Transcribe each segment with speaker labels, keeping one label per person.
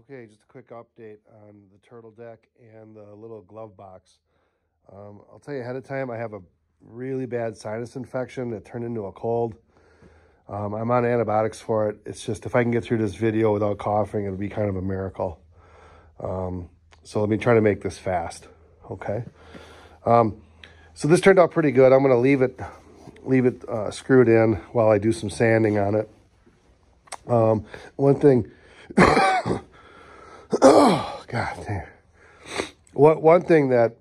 Speaker 1: Okay, just a quick update on the turtle deck and the little glove box. Um, I'll tell you ahead of time, I have a really bad sinus infection that turned into a cold. Um, I'm on antibiotics for it. It's just if I can get through this video without coughing, it'll be kind of a miracle. Um, so let me try to make this fast, okay? Um, so this turned out pretty good. I'm going to leave it leave it uh, screwed in while I do some sanding on it. Um, one thing God damn. What one thing that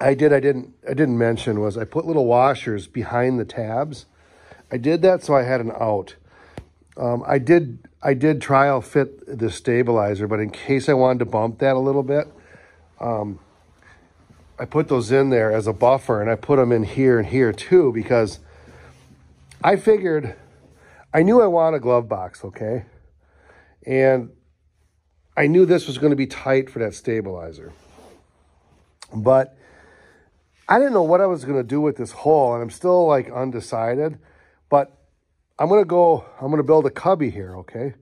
Speaker 1: I did I didn't I didn't mention was I put little washers behind the tabs. I did that so I had an out. Um, I did I did trial fit the stabilizer, but in case I wanted to bump that a little bit, um, I put those in there as a buffer, and I put them in here and here too because I figured I knew I want a glove box, okay, and I knew this was going to be tight for that stabilizer. But I didn't know what I was going to do with this hole, and I'm still like undecided. But I'm going to go, I'm going to build a cubby here, okay?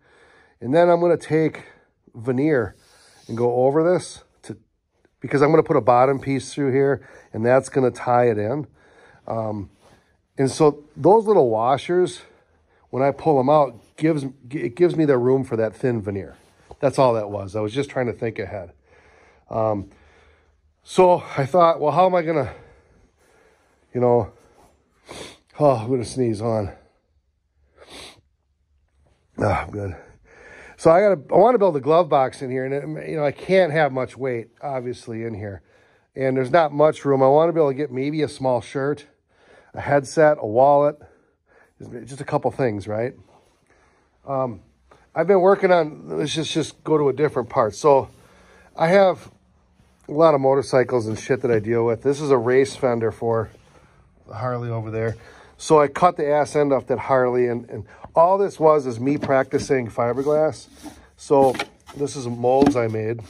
Speaker 1: And then I'm going to take veneer and go over this to because I'm going to put a bottom piece through here, and that's going to tie it in. Um, and so those little washers, when I pull them out, gives it gives me the room for that thin veneer. That's all that was. I was just trying to think ahead. Um, so I thought, well, how am I going to, you know, oh, I'm going to sneeze on. Ah, I'm good. So I got to, I want to build a glove box in here and, it, you know, I can't have much weight, obviously, in here. And there's not much room. I want to be able to get maybe a small shirt, a headset, a wallet, just a couple things, right? Um, I've been working on, let's just, just go to a different part. So I have a lot of motorcycles and shit that I deal with. This is a race fender for the Harley over there. So I cut the ass end off that Harley and, and all this was is me practicing fiberglass. So this is molds I made.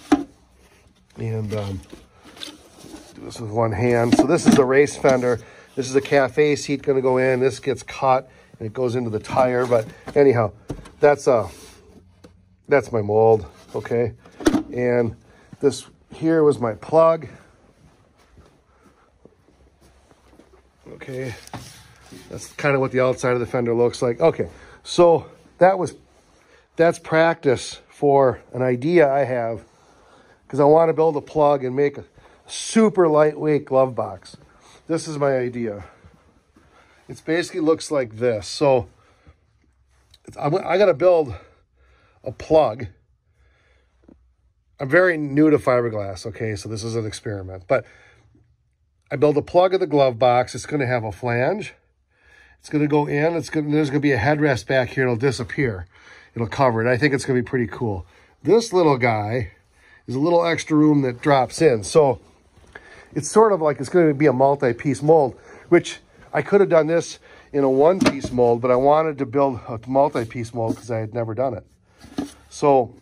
Speaker 1: And um, do this with one hand. So this is the race fender. This is a cafe seat going to go in. This gets cut and it goes into the tire. But anyhow, that's a that's my mold, okay? And this here was my plug. Okay, that's kind of what the outside of the fender looks like. Okay, so that was, that's practice for an idea I have because I want to build a plug and make a super lightweight glove box. This is my idea. It basically looks like this. So I got to build a plug. I'm very new to fiberglass, okay, so this is an experiment. But I build a plug of the glove box. It's going to have a flange. It's going to go in. It's going to, there's going to be a headrest back here. It'll disappear. It'll cover it. I think it's going to be pretty cool. This little guy is a little extra room that drops in. So it's sort of like it's going to be a multi-piece mold, which I could have done this in a one-piece mold, but I wanted to build a multi-piece mold because I had never done it. So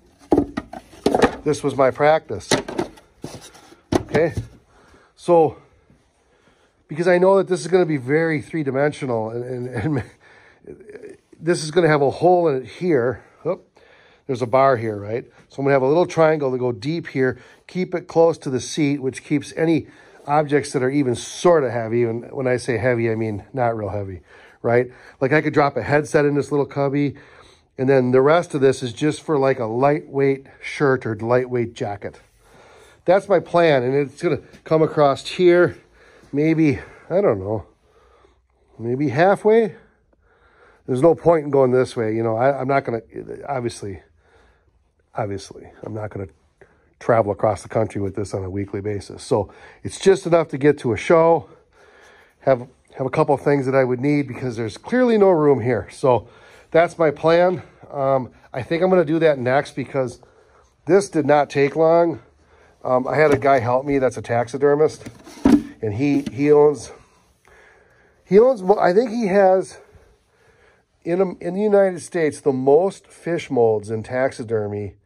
Speaker 1: this was my practice. Okay. So because I know that this is going to be very three-dimensional and, and, and this is going to have a hole in it here. Oh, there's a bar here, right? So I'm going to have a little triangle to go deep here, keep it close to the seat, which keeps any objects that are even sort of heavy, and when I say heavy, I mean not real heavy, right? Like I could drop a headset in this little cubby, and then the rest of this is just for like a lightweight shirt or lightweight jacket. That's my plan. And it's going to come across here, maybe, I don't know, maybe halfway. There's no point in going this way. You know, I, am not going to, obviously, obviously, I'm not going to travel across the country with this on a weekly basis. So it's just enough to get to a show, have, have a couple things that I would need because there's clearly no room here. So that's my plan. Um, I think I'm going to do that next because this did not take long. Um, I had a guy help me that's a taxidermist, and he he owns he owns. I think he has in in the United States the most fish molds in taxidermy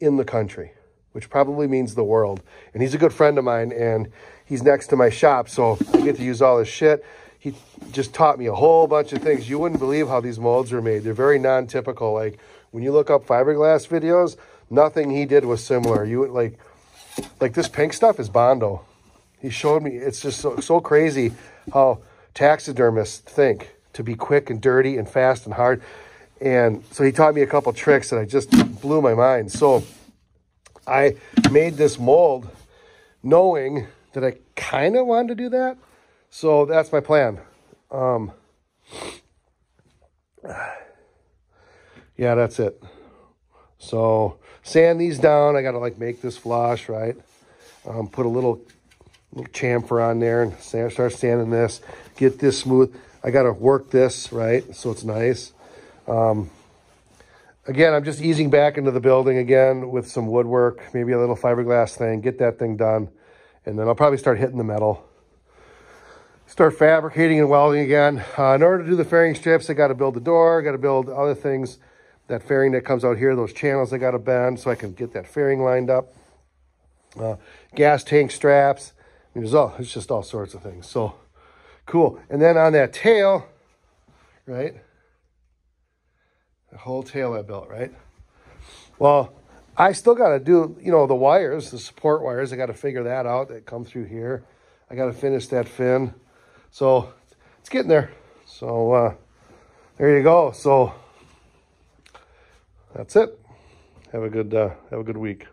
Speaker 1: in the country, which probably means the world. And he's a good friend of mine, and he's next to my shop, so I get to use all his shit he just taught me a whole bunch of things. You wouldn't believe how these molds are made. They're very non-typical. Like when you look up fiberglass videos, Nothing he did was similar. You would like, like this pink stuff is Bondo. He showed me, it's just so, so crazy how taxidermists think to be quick and dirty and fast and hard. And so he taught me a couple tricks that I just blew my mind. So I made this mold knowing that I kind of wanted to do that. So that's my plan. Um, yeah, that's it. So sand these down. I got to like make this flush, right? Um, put a little, little chamfer on there and sand, start sanding this. Get this smooth. I got to work this, right? So it's nice. Um, again, I'm just easing back into the building again with some woodwork, maybe a little fiberglass thing, get that thing done. And then I'll probably start hitting the metal. Start fabricating and welding again. Uh, in order to do the fairing strips, I got to build the door, got to build other things. That fairing that comes out here, those channels I got to bend so I can get that fairing lined up. Uh, gas tank straps. I mean, there's all, it's just all sorts of things. So cool. And then on that tail, right? The whole tail I built, right? Well, I still got to do, you know, the wires, the support wires. I got to figure that out. That come through here. I got to finish that fin. So it's getting there. So uh, there you go. So that's it. Have a good uh, have a good week.